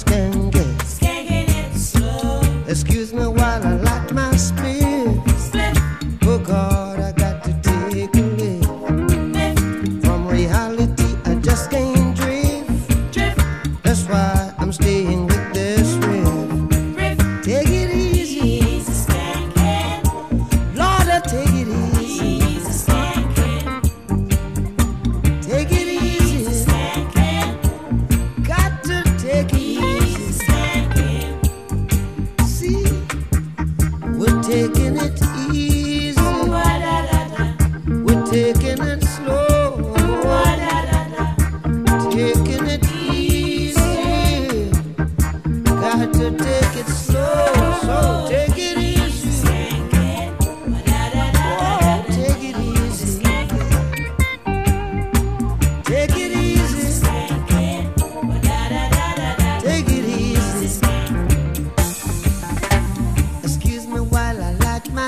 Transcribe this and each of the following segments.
can get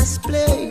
last place.